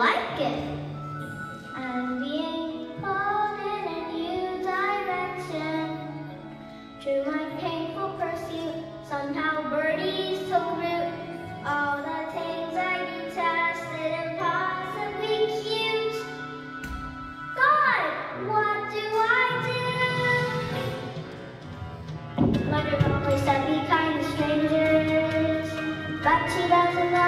like it. I'm being pulled in a new direction. Through my painful pursuit, somehow birdies took root. All the things I detested and possibly cute. God, what do I do? Mother always said be kind to strangers, but she doesn't